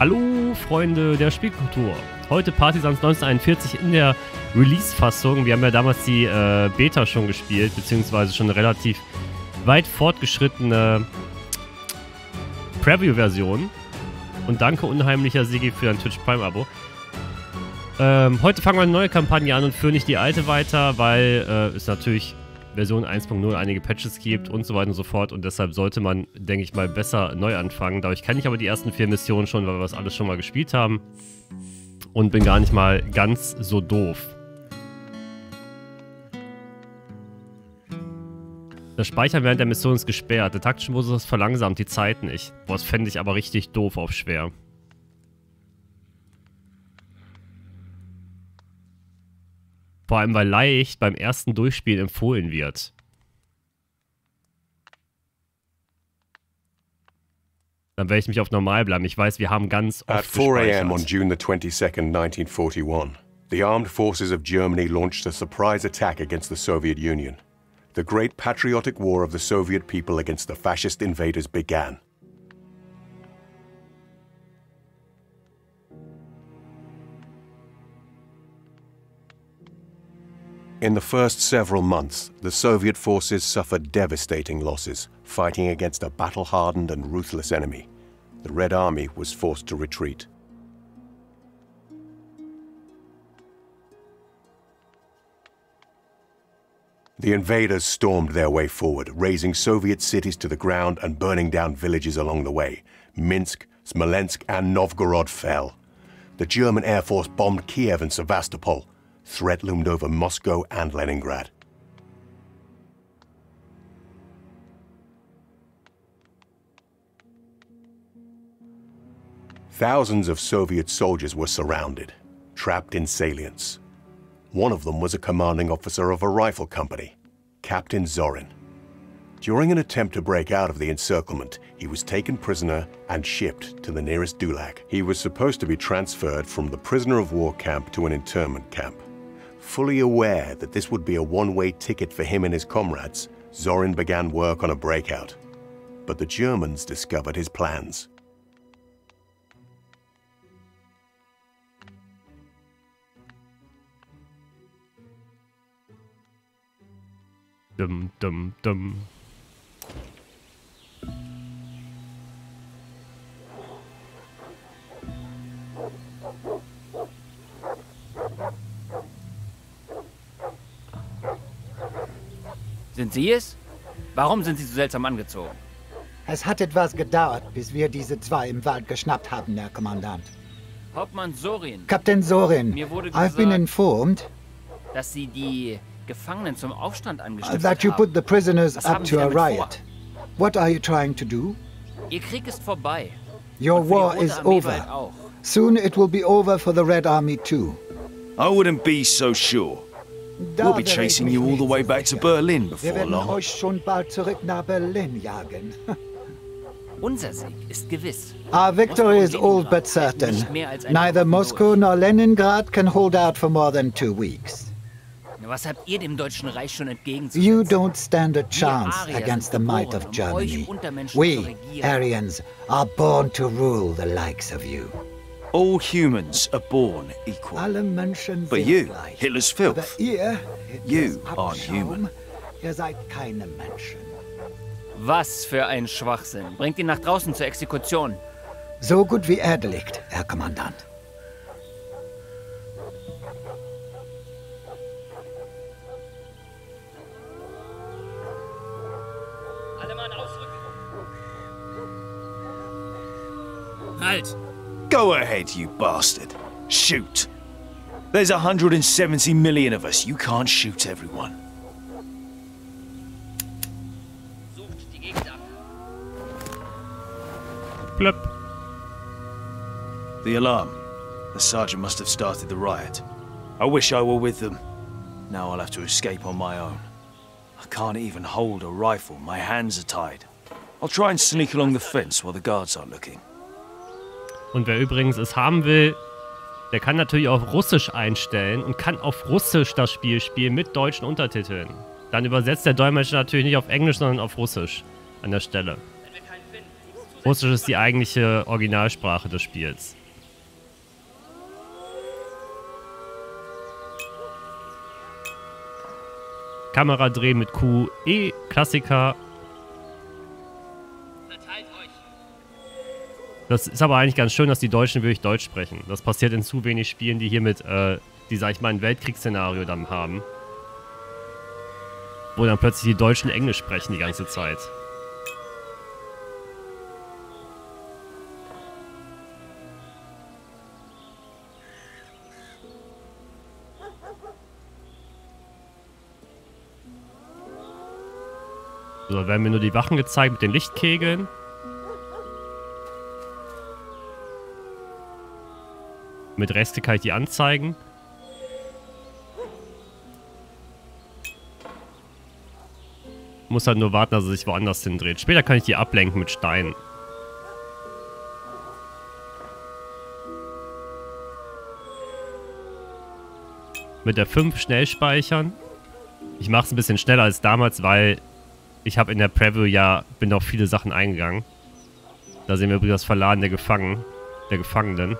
Hallo Freunde der Spielkultur. Heute Partisans 1941 in der Release-Fassung. Wir haben ja damals die äh, Beta schon gespielt, beziehungsweise schon eine relativ weit fortgeschrittene Preview-Version. Und danke unheimlicher Sigi für dein Twitch Prime-Abo. Ähm, heute fangen wir eine neue Kampagne an und führen nicht die alte weiter, weil äh, es natürlich Version 1.0 einige Patches gibt und so weiter und so fort. Und deshalb sollte man, denke ich mal, besser neu anfangen. Dadurch kenne ich aber die ersten vier Missionen schon, weil wir das alles schon mal gespielt haben. Und bin gar nicht mal ganz so doof. Das Speichern während der Mission ist gesperrt. Der taktische Modus verlangsamt die Zeit nicht. Boah, das fände ich aber richtig doof auf schwer. Vor allem, weil leicht beim ersten Durchspielen empfohlen wird. Dann werde ich mich auf normal bleiben. Ich weiß, wir haben ganz oft At 4 a.m. on June the 22nd, 1941, the armed forces of Germany launched a surprise attack against the Soviet Union. The great patriotic war of the Soviet people against the fascist invaders began. In the first several months, the Soviet forces suffered devastating losses, fighting against a battle-hardened and ruthless enemy. The Red Army was forced to retreat. The invaders stormed their way forward, razing Soviet cities to the ground and burning down villages along the way. Minsk, Smolensk, and Novgorod fell. The German Air Force bombed Kiev and Sevastopol. Threat loomed over Moscow and Leningrad. Thousands of Soviet soldiers were surrounded, trapped in salients. One of them was a commanding officer of a rifle company, Captain Zorin. During an attempt to break out of the encirclement, he was taken prisoner and shipped to the nearest Dulag. He was supposed to be transferred from the prisoner of war camp to an internment camp. Fully aware that this would be a one-way ticket for him and his comrades, Zorin began work on a breakout. But the Germans discovered his plans. Dum, dum, dum. Sind Sie es? Warum sind Sie so seltsam angezogen? Es hat etwas gedauert, bis wir diese zwei im Wald geschnappt haben, Herr Kommandant. Hauptmann Sorin, Captain Zorin, Mir wurde I've been gesagt- informed dass Sie die Gefangenen zum Aufstand angestiftet that you put haben. the prisoners Was up to a damit vor? riot. What are you trying to do? Ihr Krieg ist vorbei. Your Und für die war is Armee over. auch. Soon it will be over for the Red Army too. I wouldn't be so sure. We'll be chasing you all the way back to. Berlin before werden long. euch schon bald zurück nach Berlin jagen. Unser Sieg ist gewiss. Our victory is all but certain. nicht mehr als eine Neither Moscow nor Leningrad can hold out for more than two weeks. Was habt ihr dem Deutschen Reich schon entgegenzusetzen? You don't stand a chance against the might of geboren, um euch Germany. We, regieren. Aryans, are born to rule the likes of you. All humans are born equal. Alle Menschen But sind you, gleich. Hitler's filth. ihr, You aren't human. Ihr seid keine Menschen. Was für ein Schwachsinn. Bringt ihn nach draußen zur Exekution. So gut wie erledigt, Herr Kommandant. Alle Mann ausrücken. Halt! Go ahead, you bastard. Shoot. There's 170 million of us. You can't shoot everyone. Sucht die Gegner. Plöpp. The alarm. The sergeant must have started the riot. I wish I were with them. Now I'll have to escape on my own. I can't even hold a rifle. My hands are tied. I'll try and sneak along the fence while the guards aren't looking. Und wer übrigens es haben will, der kann natürlich auf Russisch einstellen und kann auf Russisch das Spiel spielen mit deutschen Untertiteln. Dann übersetzt der Dolmetscher natürlich nicht auf Englisch, sondern auf Russisch an der Stelle. Russisch ist die eigentliche Originalsprache des Spiels. Kamera drehen mit Q, E, Klassiker. Das ist aber eigentlich ganz schön, dass die Deutschen wirklich Deutsch sprechen. Das passiert in zu wenig Spielen, die hier mit, äh, die, sag ich mal, ein Weltkriegsszenario dann haben. Wo dann plötzlich die Deutschen Englisch sprechen die ganze Zeit. So, da werden mir nur die Wachen gezeigt mit den Lichtkegeln. Mit Reste kann ich die anzeigen. Muss halt nur warten, dass er sich woanders hindreht. Später kann ich die ablenken mit Steinen. Mit der 5 schnell speichern. Ich mache es ein bisschen schneller als damals, weil ich habe in der Preview ja, bin auf viele Sachen eingegangen. Da sehen wir übrigens das Verladen der Gefangenen, der Gefangenen.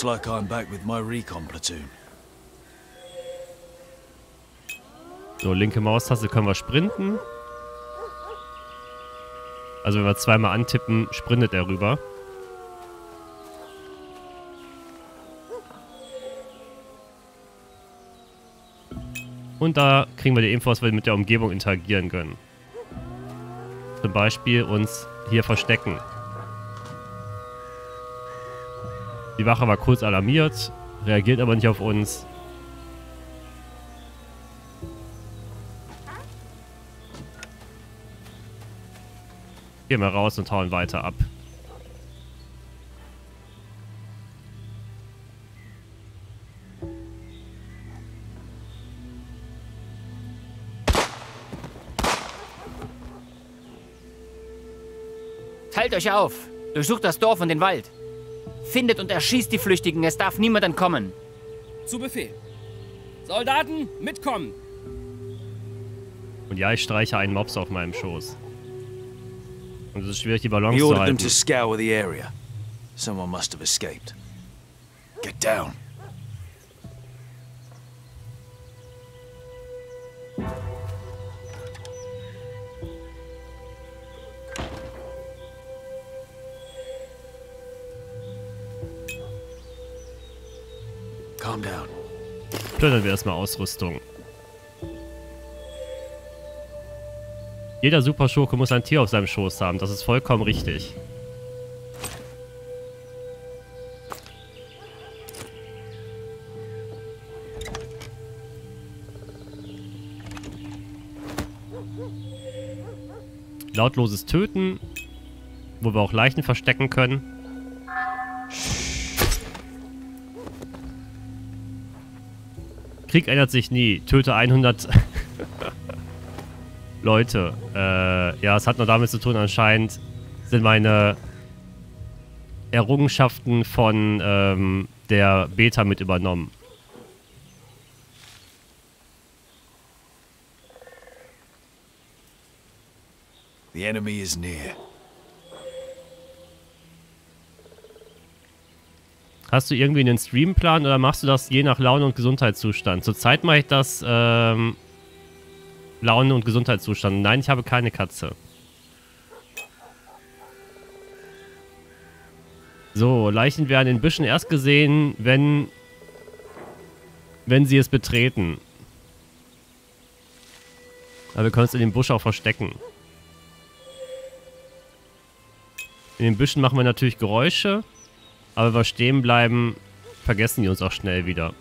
Feels like I'm back with my recon platoon. So, linke Maustaste können wir sprinten. Also wenn wir zweimal antippen, sprintet er rüber. Und da kriegen wir die Infos, weil wir mit der Umgebung interagieren können. Zum Beispiel uns hier verstecken. Die Wache war kurz alarmiert, reagiert aber nicht auf uns. Gehen wir raus und hauen weiter ab. Teilt euch auf. Durchsucht das Dorf und den Wald. Findet und erschießt die Flüchtigen. Es darf niemand entkommen. Zu Befehl. Soldaten, mitkommen. Und ja, ich streiche einen Mops auf meinem Schoß. Und es ist schwierig, die Balance zu ordered them halten. to scour the area. Someone must have escaped. Get down. Plündern wir erstmal Ausrüstung. Jeder Superschurke muss ein Tier auf seinem Schoß haben. Das ist vollkommen richtig. Lautloses Töten, wo wir auch Leichen verstecken können. Krieg ändert sich nie. Töte 100 Leute. Äh, ja, es hat noch damit zu tun, anscheinend sind meine Errungenschaften von ähm, der Beta mit übernommen. The enemy is near. Hast du irgendwie einen Streamplan oder machst du das je nach Laune und Gesundheitszustand? Zurzeit mache ich das ähm, Laune und Gesundheitszustand. Nein, ich habe keine Katze. So, Leichen werden in Büschen erst gesehen, wenn, wenn sie es betreten. Aber wir können uns in dem Busch auch verstecken. In den Büschen machen wir natürlich Geräusche. Aber wenn wir stehen bleiben, vergessen die uns auch schnell wieder.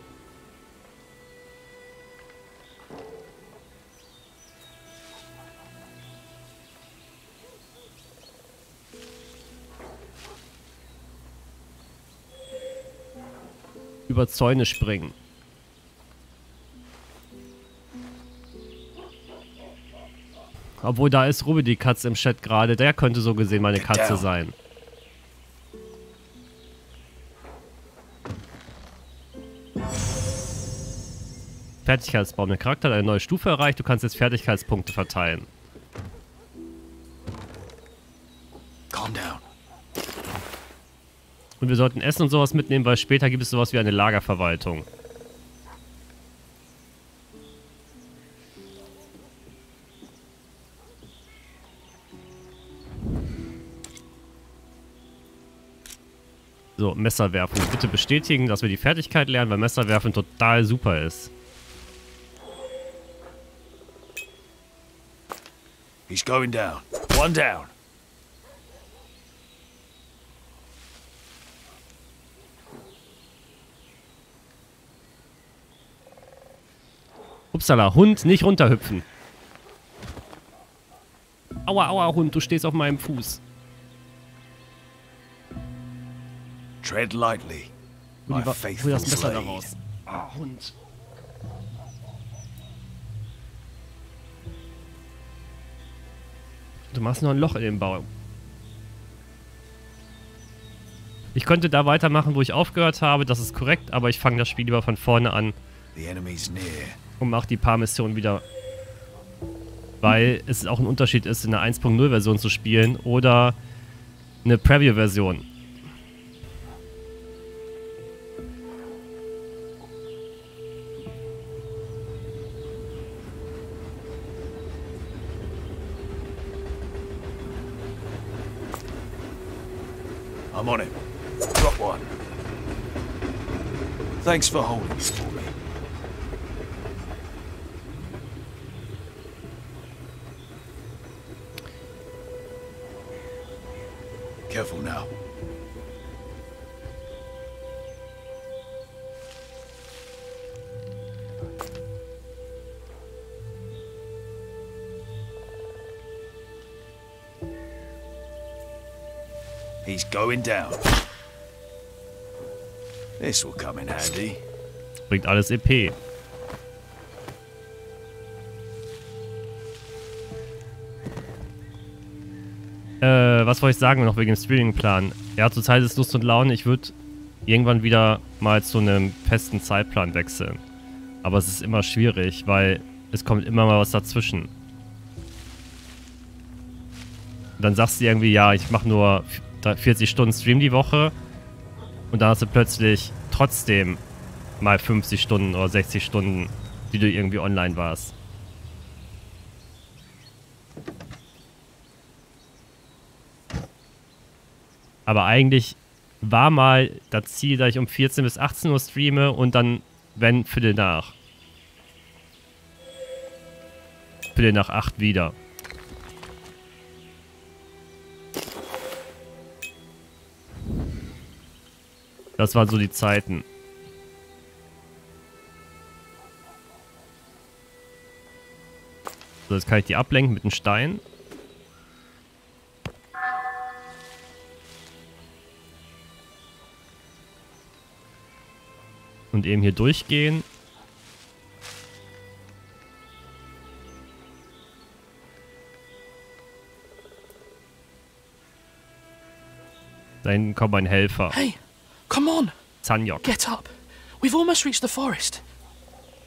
Über Zäune springen. Obwohl, da ist Ruby die Katze im Chat gerade. Der könnte so gesehen meine Katze sein. Fertigkeitsbaum. Der Charakter hat eine neue Stufe erreicht. Du kannst jetzt Fertigkeitspunkte verteilen. Calm down. Und wir sollten Essen und sowas mitnehmen, weil später gibt es sowas wie eine Lagerverwaltung. So, Messerwerfen. Bitte bestätigen, dass wir die Fertigkeit lernen, weil Messerwerfen total super ist. He's going down. One down. Upsala, Hund, nicht runterhüpfen. Aua, aua, Hund, du stehst auf meinem Fuß. Tread lightly. My faithful das Messer da slave. raus. Ah, Hund. Du machst noch ein Loch in den Baum. Ich könnte da weitermachen, wo ich aufgehört habe, das ist korrekt, aber ich fange das Spiel lieber von vorne an und mache die paar Missionen wieder. Weil es auch ein Unterschied ist, in einer 1.0 Version zu spielen oder eine Preview-Version. Thanks for holding it for me. Careful now. He's going down. This will come in handy. Bringt alles EP. Äh, was wollte ich sagen noch wegen dem Streaming-Plan? Ja, zurzeit ist Lust und Laune. Ich würde irgendwann wieder mal zu einem festen Zeitplan wechseln. Aber es ist immer schwierig, weil es kommt immer mal was dazwischen. Dann sagst du irgendwie, ja, ich mache nur 40 Stunden Stream die Woche. Und dann hast du plötzlich trotzdem mal 50 Stunden oder 60 Stunden, die du irgendwie online warst. Aber eigentlich war mal das Ziel, dass ich um 14 bis 18 Uhr streame und dann, wenn, Viertel nach. Viertel nach 8 wieder. Das waren so die Zeiten. So, jetzt kann ich die ablenken mit einem Stein. Und eben hier durchgehen. Da hinten kommt mein Helfer. Hey, come on, Zanyok. get up. We've almost reached the forest.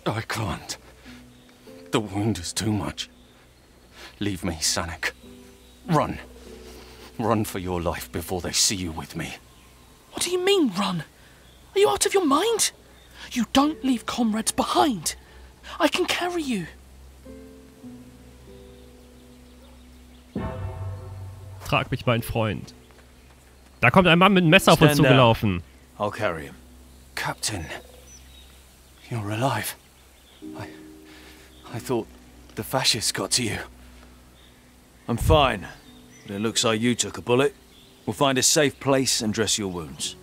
Oh, I can't. The wound is too much. Leave me, Sanek. Run. Run for your life before they see you with me. What do you mean, run? Are you out of your mind? You don't leave comrades behind. I can carry you. Trag mich, mein Freund. Da kommt ein Mann mit einem Messer auf uns Stand down. zugelaufen. I'll carry him. Captain, you're alive. I. I thought the fascists got to you. I'm fine, but it looks like you took a bullet. We'll find a safe place and dress your wounds.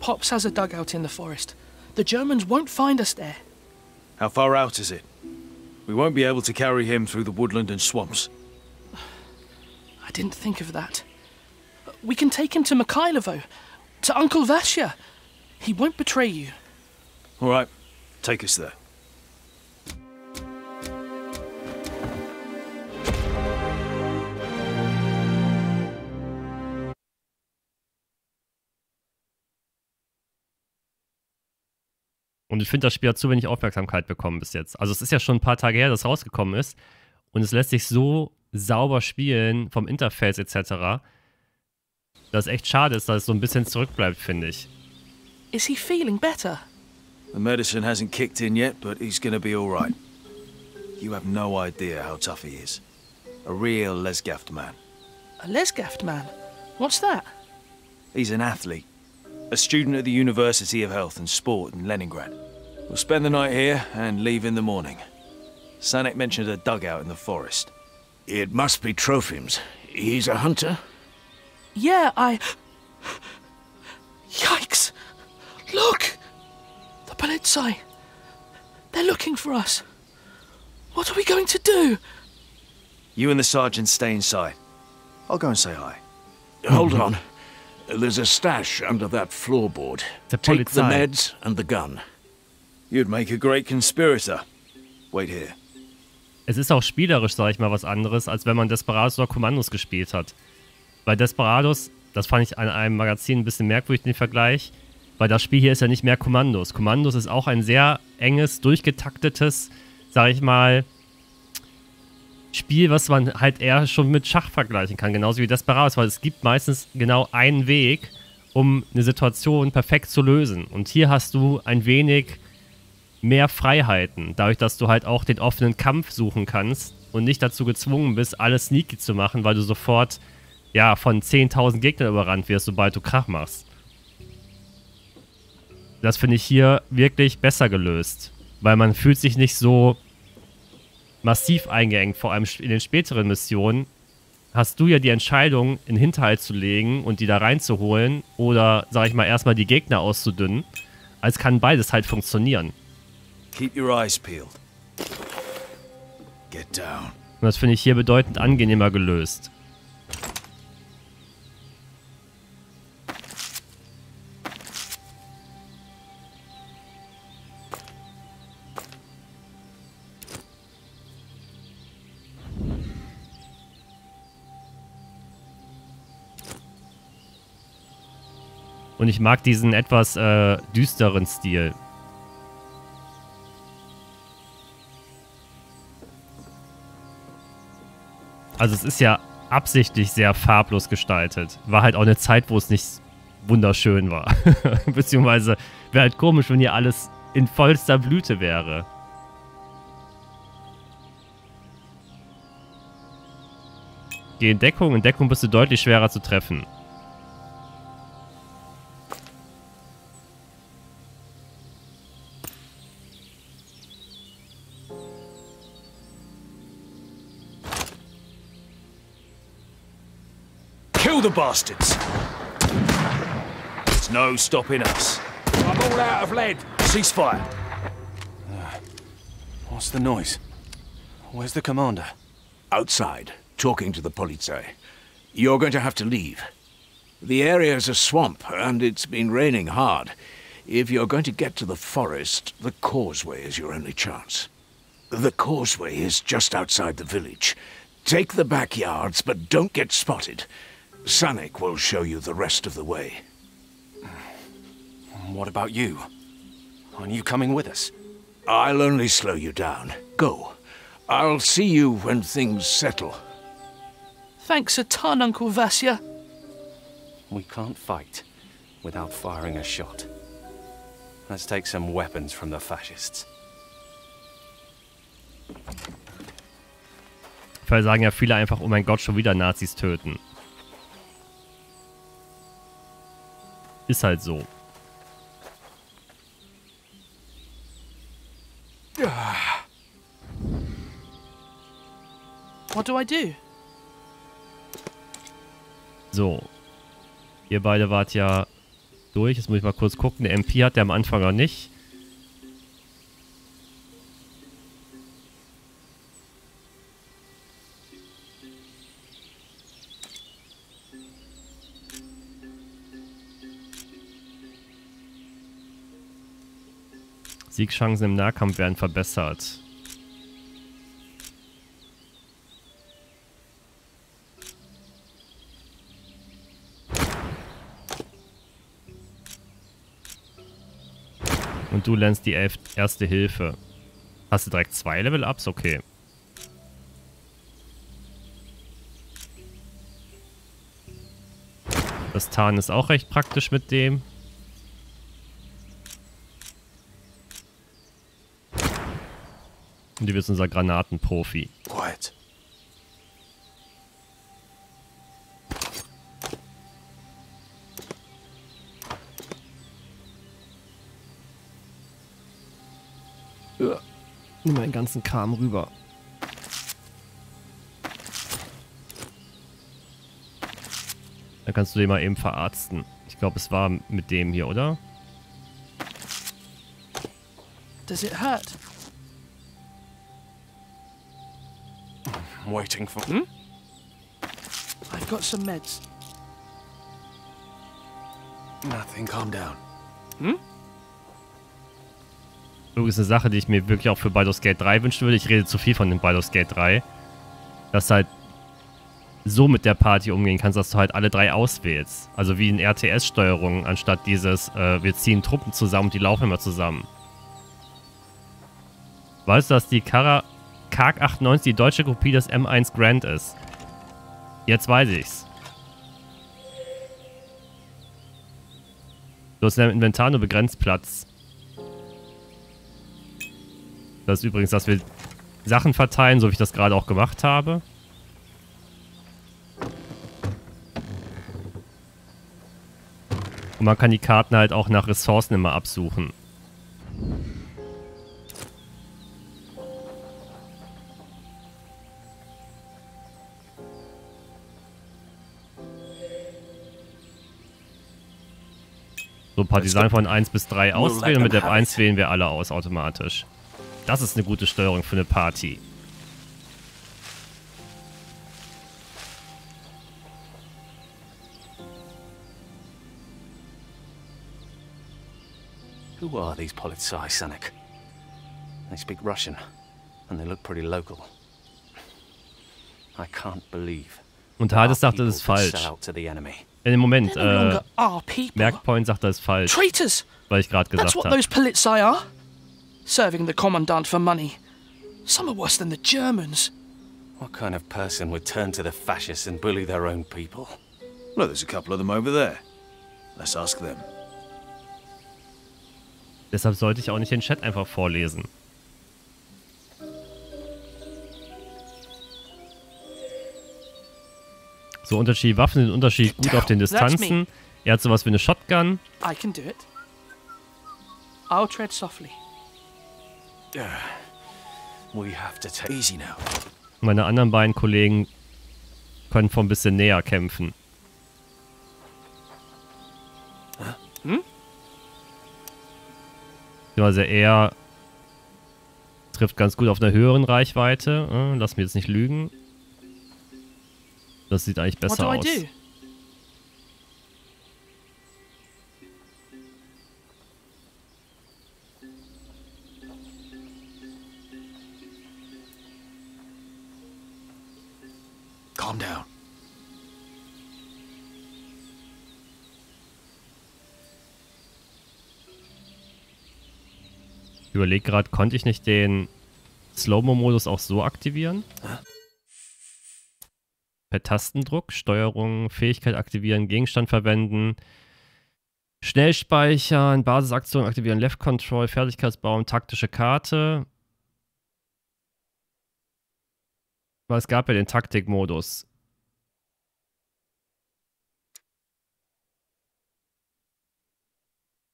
Pops has a dugout in the forest. The Germans won't find us there. How far out is it? We won't be able to carry him through the woodland and swamps. I didn't think of that. We can take him to Mikhailovo, to Uncle Vasya. He won't betray you. All right, take us there. Und Und ich finde, das Spiel hat zu wenig Aufmerksamkeit bekommen bis jetzt. Also es ist ja schon ein paar Tage her, dass es rausgekommen ist. Und es lässt sich so sauber spielen vom Interface etc., dass es echt schade ist, dass es so ein bisschen zurückbleibt, finde ich. Is he feeling better? The medicine hasn't kicked in yet, but he's gonna be alright. You have no idea how tough he is. A real Lesgaft man. A Lesgaft man? What's that? He's an athlete. A student at the University of Health and Sport in Leningrad. We'll spend the night here and leave in the morning. Sanek mentioned a dugout in the forest. It must be Trofims. He's a hunter? Yeah, I. Yikes! Look! The Polizei! They're looking for us. What are we going to do? You and the sergeant stay inside. I'll go and say hi. Hold on. There's a stash under that floorboard. The Take the Polizei. meds and the gun. You'd make a great conspirator. Wait here. Es ist auch spielerisch, sag ich mal, was anderes, als wenn man Desperados oder Kommandos gespielt hat. Weil Desperados, das fand ich an einem Magazin ein bisschen merkwürdig, den Vergleich, weil das Spiel hier ist ja nicht mehr Kommandos. Kommandos ist auch ein sehr enges, durchgetaktetes, sag ich mal, Spiel, was man halt eher schon mit Schach vergleichen kann, genauso wie Desperados, weil es gibt meistens genau einen Weg, um eine Situation perfekt zu lösen. Und hier hast du ein wenig mehr Freiheiten, dadurch, dass du halt auch den offenen Kampf suchen kannst und nicht dazu gezwungen bist, alles sneaky zu machen, weil du sofort ja von 10.000 Gegnern überrannt wirst, sobald du Krach machst. Das finde ich hier wirklich besser gelöst, weil man fühlt sich nicht so massiv eingeengt, vor allem in den späteren Missionen. Hast du ja die Entscheidung, in den Hinterhalt zu legen und die da reinzuholen oder, sag ich mal, erstmal die Gegner auszudünnen. Als kann beides halt funktionieren. Keep your eyes peeled. Get down. Und das finde ich hier bedeutend angenehmer gelöst. Und ich mag diesen etwas äh, düsteren Stil. Also es ist ja absichtlich sehr farblos gestaltet. War halt auch eine Zeit, wo es nicht wunderschön war. Beziehungsweise wäre halt komisch, wenn hier alles in vollster Blüte wäre. Geh in Deckung. In Deckung bist du deutlich schwerer zu treffen. Kill the bastards! There's no stopping us. I'm all out of lead. Ceasefire. What's the noise? Where's the commander? Outside, talking to the Polizei. You're going to have to leave. The area's a swamp, and it's been raining hard. If you're going to get to the forest, the causeway is your only chance. The causeway is just outside the village. Take the backyards, but don't get spotted. Sanik will show you the rest of the way. What about you? Aren't you coming with us? I'll only slow you down. Go. I'll see you when things settle. Thanks a ton, Uncle Vasya. We can't fight without firing a shot. Let's take some weapons from the fascists. Weil sagen ja viele einfach, oh mein Gott, schon wieder Nazis töten. Ist halt so. What do I do? So. Ihr beide wart ja durch. Jetzt muss ich mal kurz gucken. Der MP hat der am Anfang noch nicht. Siegchancen im Nahkampf werden verbessert. Und du lernst die elf erste Hilfe. Hast du direkt zwei Level-Ups? Okay. Das Tarn ist auch recht praktisch mit dem. Und du bist unser Granatenprofi. Quiet. Nimm meinen ganzen Kram rüber. Dann kannst du den mal eben verarzten. Ich glaube, es war mit dem hier, oder? Does it hurt? I'm waiting for. Hmm? I've got some meds. Nothing. Calm down. Übrigens eine Sache, die ich mir wirklich auch für Baldur's Gate 3 wünschen würde. Ich rede zu viel von dem Baldur's Gate 3. Dass du halt so mit der Party umgehen kannst, dass du halt alle drei auswählst. Also wie in RTS-Steuerung, anstatt dieses, äh, wir ziehen Truppen zusammen und die laufen immer zusammen. Weißt du, dass die Kara Karg 98 die deutsche Kopie des M1 Grand ist? Jetzt weiß ich's. Du hast in deinem Inventar nur begrenzt Platz. Das ist übrigens, dass wir Sachen verteilen, so wie ich das gerade auch gemacht habe. Und man kann die Karten halt auch nach Ressourcen immer absuchen. So, Partisan von 1 bis 3 auswählen und mit der 1 wählen wir alle aus automatisch. Das ist eine gute Steuerung für eine Party. Who are these Polizei, Sanek? They speak Russian, and they look pretty local. I can't believe. Und Hades sagt, das ist falsch. In dem Moment, äh. Merkpoint sagt, das ist falsch, Traitors! weil ich gerade That's gesagt what habe. those Polizei are. Serving the Commandant for money. Some are worse than the Germans. What kind of person would turn to the fascists and bully their own people? Look, there's a couple of them over there. Let's ask them. Deshalb sollte ich auch nicht den Chat einfach vorlesen. So, unterschiedliche Waffen sind unterschiedlich gut auf den Distanzen. Er hat sowas wie eine Shotgun. I can do it. I'll tread softly. We have to take. Easy now. Meine anderen beiden Kollegen können von ein bisschen näher kämpfen. Also er trifft ganz gut auf einer höheren Reichweite. Äh, Lass mich jetzt nicht lügen. Das sieht eigentlich besser aus. do? Calm down. Ich überlege gerade, konnte ich nicht den Slow-Mo-Modus auch so aktivieren? Per Tastendruck, Steuerung, Fähigkeit aktivieren, Gegenstand verwenden, schnell speichern, Basisaktion aktivieren, Left Control, Fertigkeitsbaum, taktische Karte. Weil es gab ja den Taktikmodus.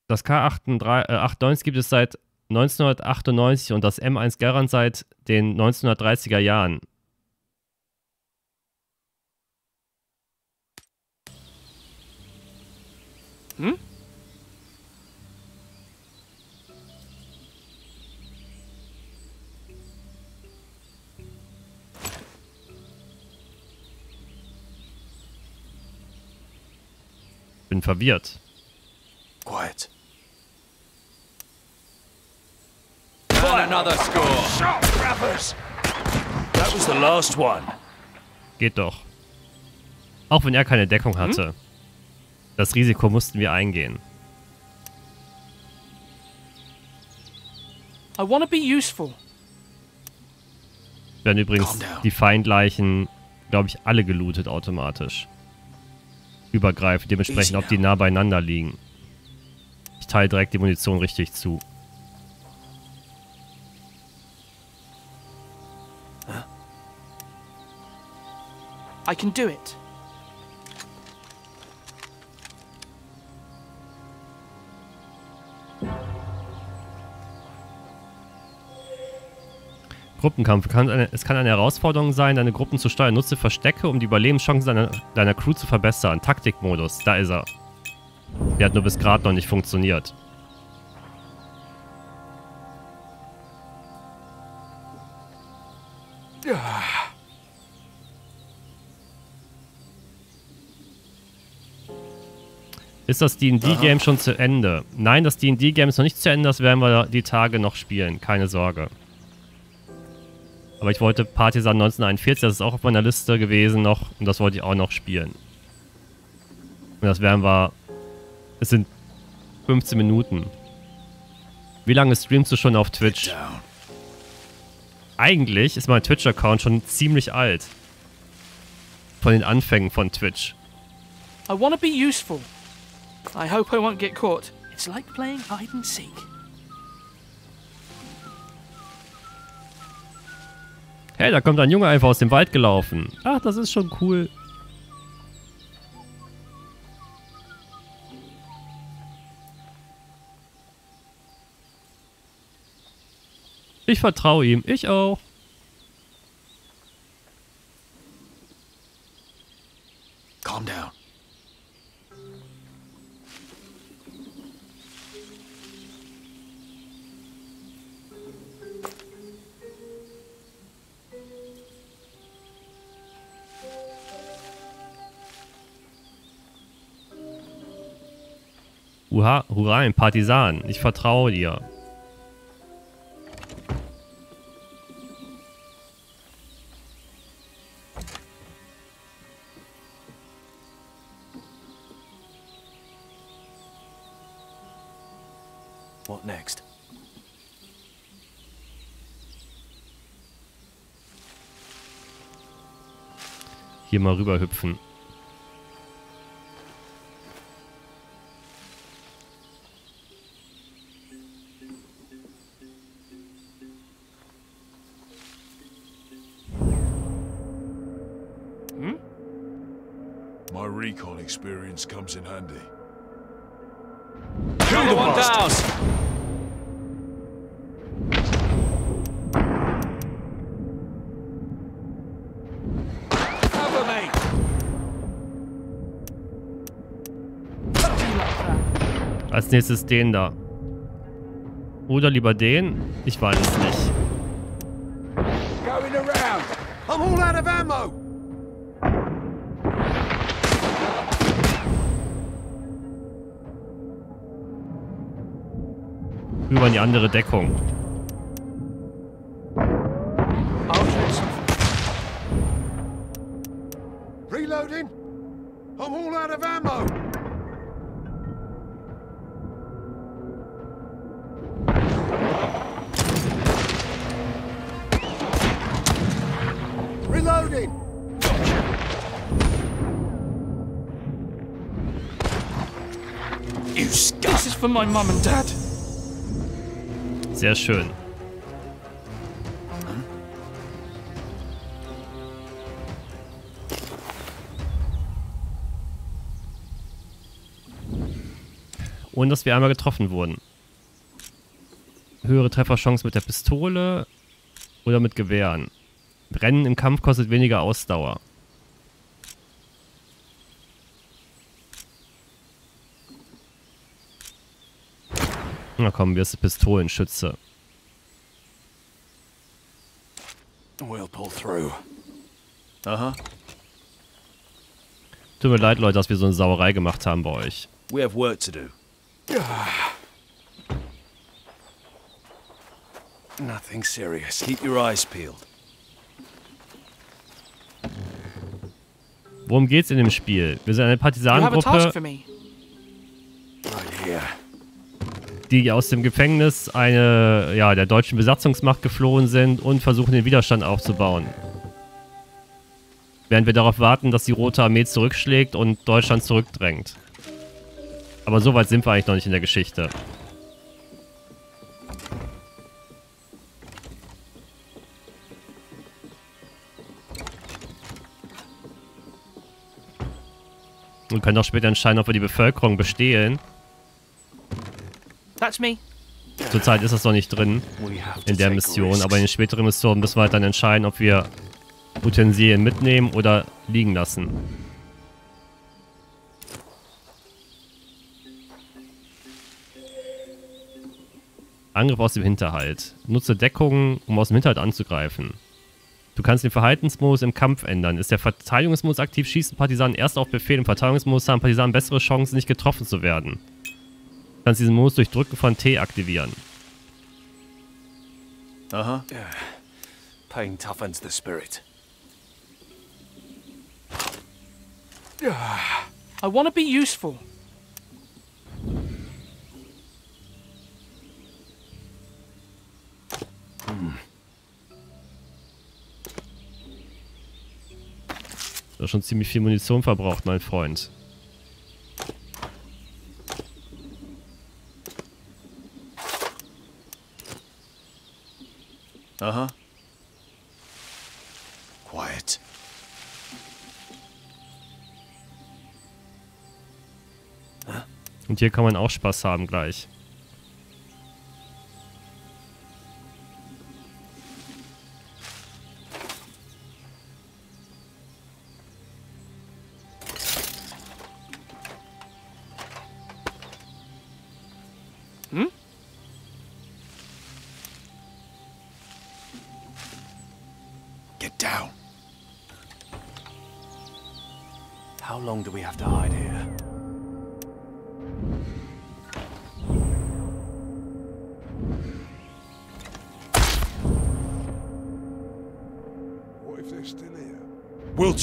Das K98 gibt es seit 1998 und das M1 Garant seit den 1930er Jahren. Bin verwirrt. Quiet. another score. That was the last one. Geht doch. Auch wenn er keine Deckung hatte. Das Risiko mussten wir eingehen. I want to be useful. Werden übrigens die Feindleichen, glaube ich, alle gelootet automatisch. Übergreifend, dementsprechend, ob die nah beieinander liegen. Ich teile direkt die Munition richtig zu. I can do it. Gruppenkampf. Kann eine, es kann eine Herausforderung sein, deine Gruppen zu steuern. Nutze Verstecke, um die Überlebenschancen deiner, deiner Crew zu verbessern. Taktikmodus, da ist er. Der hat nur bis gerade noch nicht funktioniert. Ist das D&D-Game schon zu Ende? Nein, das D&D-Game ist noch nicht zu Ende. Das werden wir die Tage noch spielen. Keine Sorge. Aber ich wollte Partisan 1941, das ist auch auf meiner Liste gewesen noch. Und das wollte ich auch noch spielen. Und das werden wir... Es sind 15 Minuten. Wie lange streamst du schon auf Twitch? Eigentlich ist mein Twitch-Account schon ziemlich alt. Von den Anfängen von Twitch. I want to be useful. I hope I won't get caught. It's like playing hide and seek. Hey, da kommt ein Junge einfach aus dem Wald gelaufen. Ach, das ist schon cool. Ich vertraue ihm. Ich auch. Calm down. Hurra, hurra, ein Partisan. Ich vertraue dir. What next? Hier mal rüber hüpfen. Als nächstes den da. Oder lieber den? Ich weiß es nicht. Rüber in die andere Deckung. Reloading! I'm all out of ammo! For my mum and dad. Sehr schön. Ohne dass wir einmal getroffen wurden. Höhere Trefferchance mit der Pistole oder mit Gewehren. Rennen im Kampf kostet weniger Ausdauer. Na komm, wirst du Pistolenschütze. We'll pull through. Uh-huh. Tut mir leid, Leute, dass wir so eine Sauerei gemacht haben bei euch. We have work to do. Nothing serious. Keep your eyes peeled. Worum geht's in dem Spiel? Wir sind eine Partisanengruppe. Right here. Die aus dem Gefängnis eine, ja, der deutschen Besatzungsmacht geflohen sind und versuchen den Widerstand aufzubauen. Während wir darauf warten, dass die Rote Armee zurückschlägt und Deutschland zurückdrängt. Aber so weit sind wir eigentlich noch nicht in der Geschichte. Und können auch später entscheiden, ob wir die Bevölkerung bestehlen. That's me. Zurzeit ist das noch nicht drin in der Mission, aber in den späteren Missionen müssen wir halt dann entscheiden, ob wir Utensilien mitnehmen oder liegen lassen. Angriff aus dem Hinterhalt. Nutze Deckung, um aus dem Hinterhalt anzugreifen. Du kannst den Verhaltensmodus im Kampf ändern. Ist der Verteidigungsmodus aktiv, schießen Partisanen erst auf Befehl. Im Verteidigungsmodus haben Partisanen bessere Chancen, nicht getroffen zu werden. Du kannst diesen Modus durch Drücken von T aktivieren. Uh-huh. Yeah. Pain toughens the spirit. I want to be useful. Du hast schon ziemlich viel Munition verbraucht, mein Freund. Uh-huh. Quiet. Und hier kann man auch Spaß haben gleich.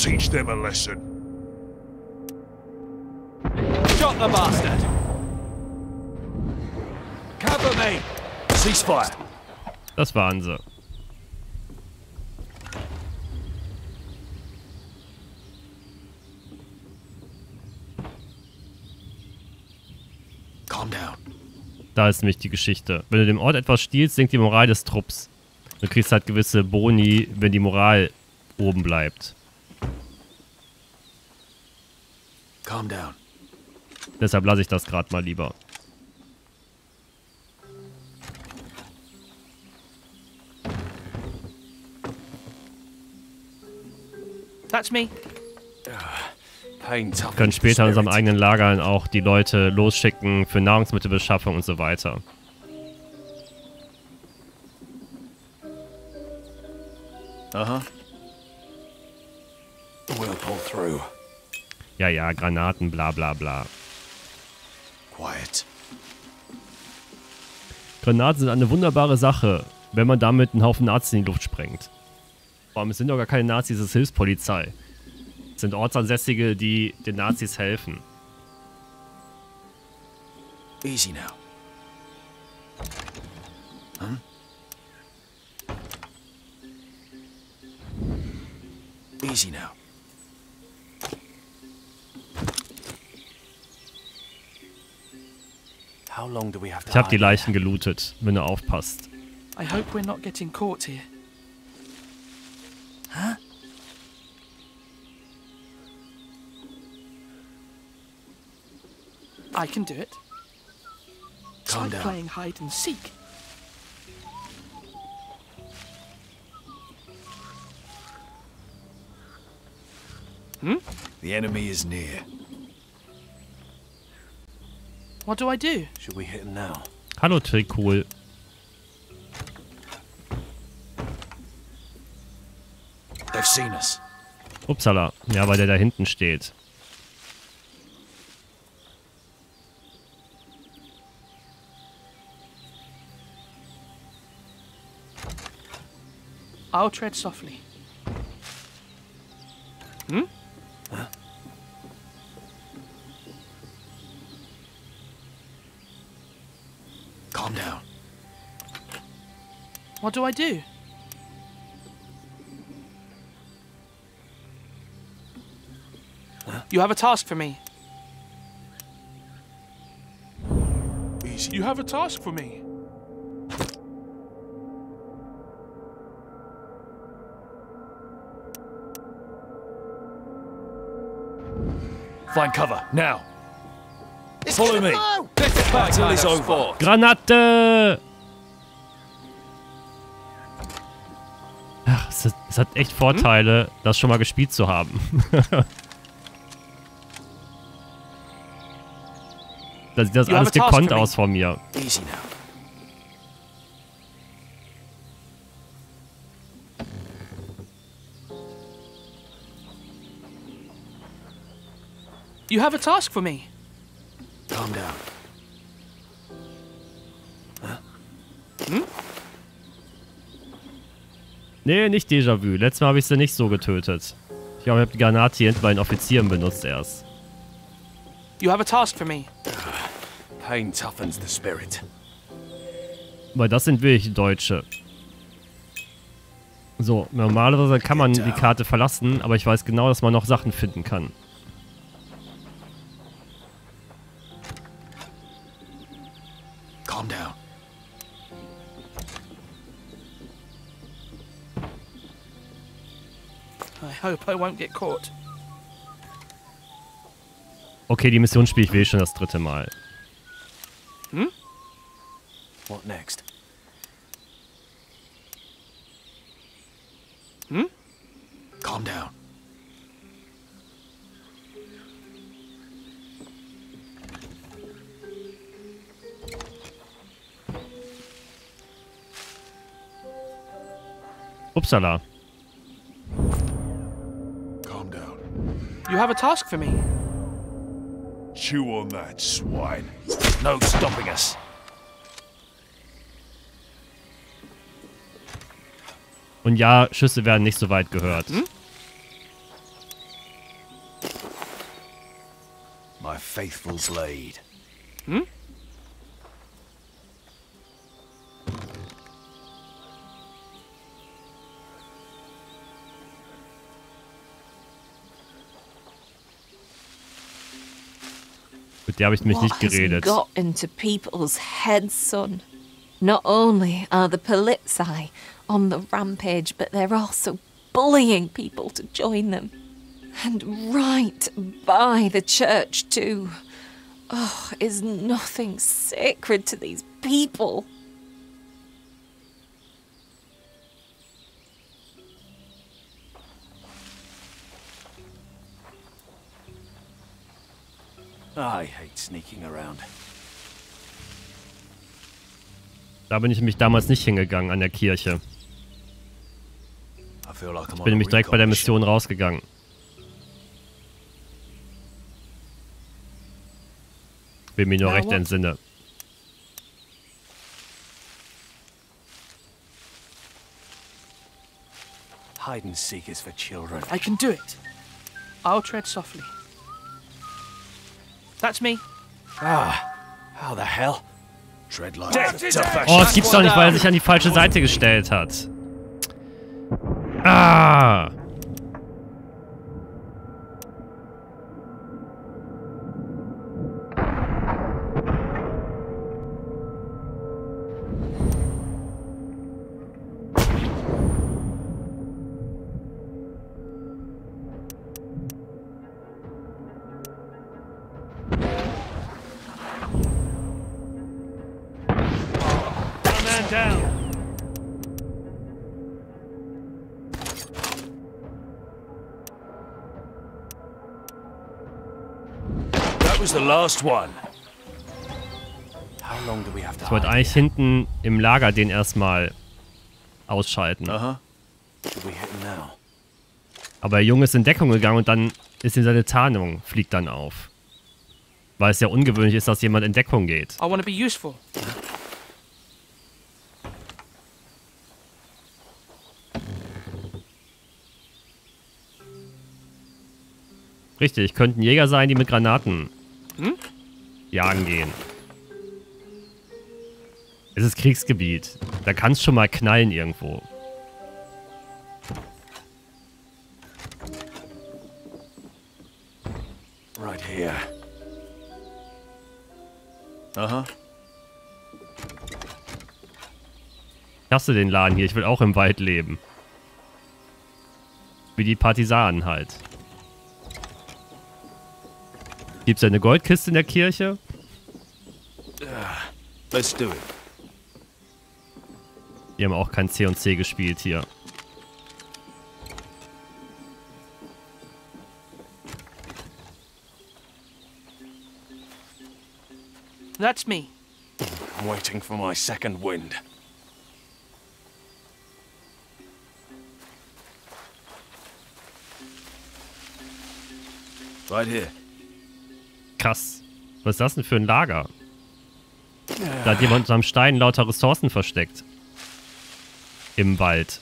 Teach them a lesson. Shot the bastard! Cover me! Ceasefire! Das waren sie. Calm down. Da ist nämlich die Geschichte. Wenn du dem Ort etwas stiehlst, sinkt die Moral des Trupps. Du kriegst halt gewisse Boni, wenn die Moral oben bleibt. Calm down. Deshalb lasse ich das gerade mal lieber. That's me. Wir können the später in unserem eigenen Lagern auch die Leute losschicken für Nahrungsmittelbeschaffung und so weiter. Uh-huh. We'll pull through. Ja, ja, Granaten, bla bla bla. Quiet. Granaten sind eine wunderbare Sache, wenn man damit einen Haufen Nazis in die Luft sprengt. Vor allem, es sind doch gar keine Nazis, es ist Hilfspolizei. Es sind Ortsansässige, die den Nazis helfen. Easy now. Huh? Easy now. Ich habe die Leichen gelootet, wenn du aufpasst. I hope we're not getting caught here. Huh? I can do it. It's Calm like playing hide and seek. The enemy is near. What do I do? Should we hit him now? Hallo Trikol. They've seen us. Upsala. Ja, weil der da hinten steht. I'll tread softly. Hmm? What do I do? You have a task for me. Easy. You have a task for me. Find cover, now. Follow me. Battle is over. Granate! Ach, es, hat- es hat echt Vorteile, das schon mal gespielt zu haben. da sieht das alles gekonnt aus von mir. You have a task for me. Calm down. Nee, nicht Déjà-vu. Letztes Mal habe ich sie nicht so getötet. Ich glaube, ich habe die Granate hier hinten bei den Offizieren benutzt erst. You have a task for me. Pain toughens the spirit. Weil das sind wirklich Deutsche. So, normalerweise kann man die Karte verlassen, aber ich weiß genau, dass man noch Sachen finden kann. Calm down. Hope I won't get caught. Okay, die Mission spiele ich wirklich schon das dritte Mal. What next? Hmm? Calm down. Upsala. You have a task for me. Chew on that, swine. No stopping us. Und ja, Schüsse werden nicht so weit gehört. Hm? My faithful blade. Hm? Mit der habe ich mich what nicht has geredet. got into people's heads, son? Not only are the Polizei on the rampage, but they're also bullying people to join them. And right by the church, too. Oh, is nothing sacred to these people? I hate sneaking around. Da bin ich nämlich damals nicht hingegangen an der Kirche. Ich bin nämlich direkt bei der Mission rausgegangen. Wenn mich nur recht entsinne. Hide and seek is for children. I can do it. I'll tread softly. That's me. How the hell? Oh, das gibt's doch nicht, weil er sich an die falsche Seite gestellt hat. Ah! Last one. How long do we have to Ich wollte eigentlich hinten im Lager den erstmal ausschalten. Should we hit him now? Aber der Junge ist in Deckung gegangen und dann ist ihm seine Tarnung, fliegt dann auf. Weil es ja ungewöhnlich ist, dass jemand in Deckung geht. I want to be useful. Richtig, könnten Jäger sein, die mit Granaten Hm? jagen gehen. Es ist Kriegsgebiet. Da kann es schon mal knallen irgendwo. Right here. Aha. Ich hasse den Laden hier. Ich will auch im Wald leben. Wie die Partisanen halt. Gibt's da eine Goldkiste in der Kirche? Let's do it. Die haben auch kein C und C gespielt hier. That's me. I'm waiting for my second wind. Right here. Krass. Was ist das denn für ein Lager? Da hat jemand unterm Stein lauter Ressourcen versteckt. Im Wald.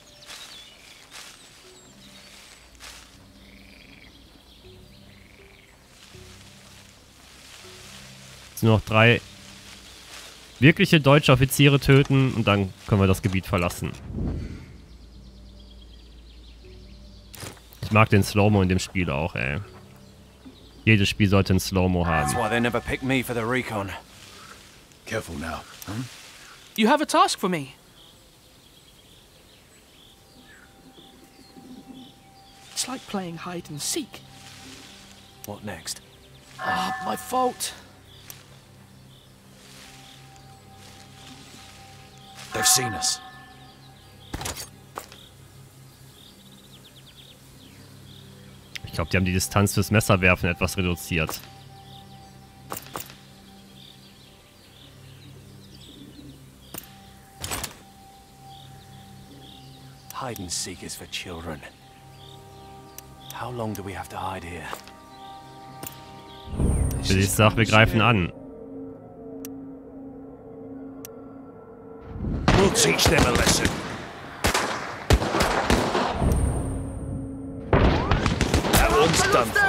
Jetzt nur noch drei wirkliche deutsche Offiziere töten und dann können wir das Gebiet verlassen. Ich mag den Slow-Mo in dem Spiel auch, ey. Jedes Spiel sollte ein Slow-Mo That's why they never picked me for the recon. Careful now. You have a task for me. It's like playing hide and seek. What next? Ah, my fault. They've seen us. Ich glaube, die haben die Distanz fürs Messerwerfen etwas reduziert. Hide and seek is for children. How long do we have to hide here? Ich sag, wir greifen an. We'll teach them a lesson. For.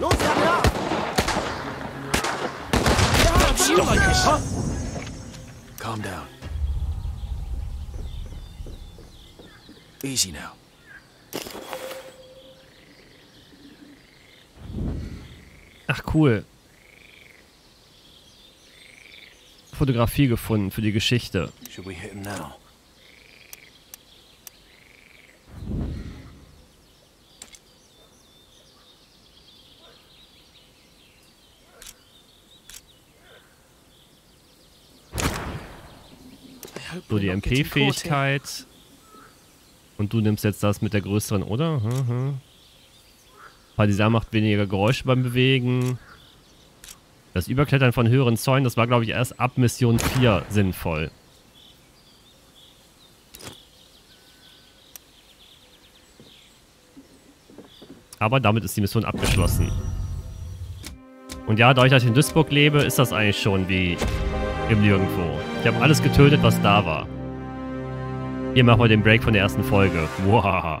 Los. Huh? Calm down. Easy now. Ach, cool. Fotografie gefunden für die Geschichte. Should we hit him now? So, die. MP-Fähigkeit. Und du nimmst jetzt das mit der größeren, oder? Hm, hm. Partisan macht weniger Geräusche beim Bewegen. Das Überklettern von höheren Zäunen, das war, glaube ich, erst ab Mission 4 sinnvoll. Aber damit ist die Mission abgeschlossen. Und ja, da ich in Duisburg lebe, ist das eigentlich schon wie im Nirgendwo. Ich habe alles getötet, was da war. Hier machen wir den Break von der ersten Folge. Wow.